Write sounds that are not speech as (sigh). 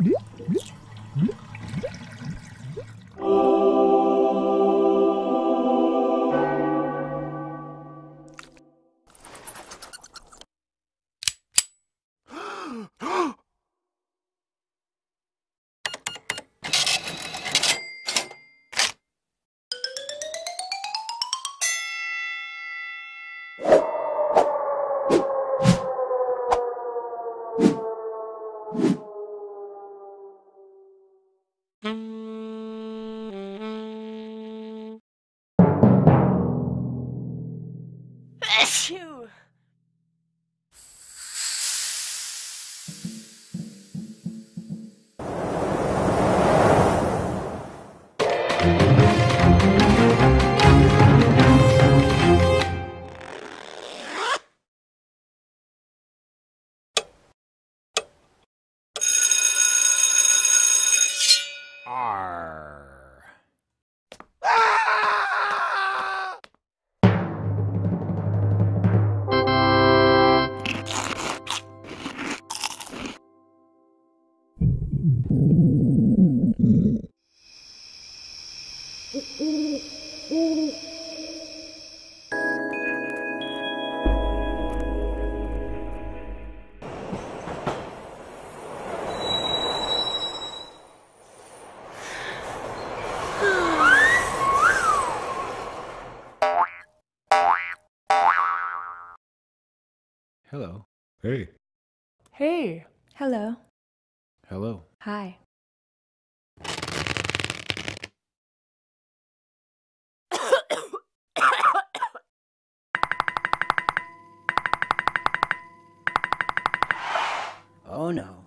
you bless you. Hello. Hey. Hey. Hello. Hello. Hi. (coughs) Oh no.